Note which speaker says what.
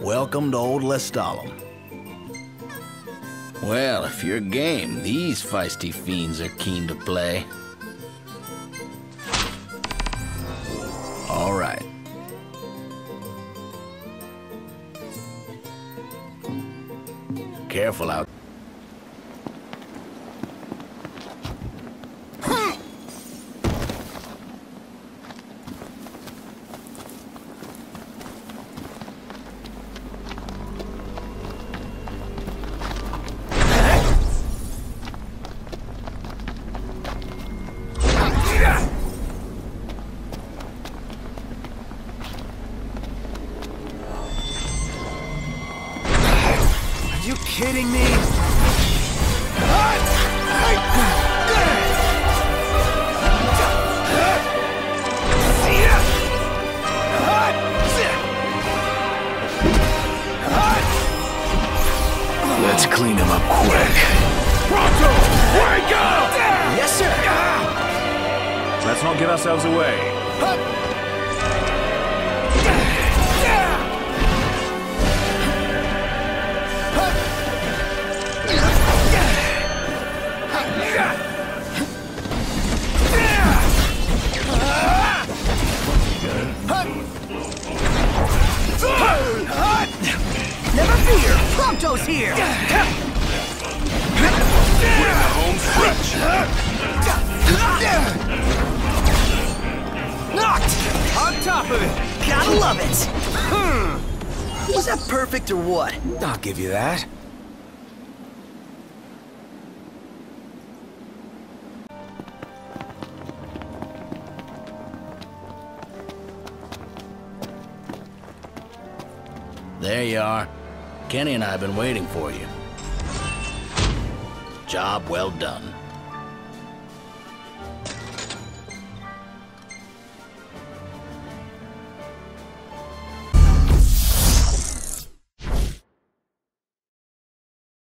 Speaker 1: welcome to Old Lestallum. Well, if you're game, these feisty fiends are keen to play. All right. Careful out.
Speaker 2: You kidding me?
Speaker 3: Let's clean him up quick.
Speaker 2: Pronto! Wake up! Yes, sir! Ah!
Speaker 3: Let's not get ourselves away.
Speaker 2: Fear! Prompto's here!
Speaker 3: Home stretch.
Speaker 2: Knocked! On top of it! Gotta love it! Hmm. Was that perfect or what? I'll give you that.
Speaker 1: There you are. Kenny and I have been waiting for you. Job well done.